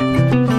Bye.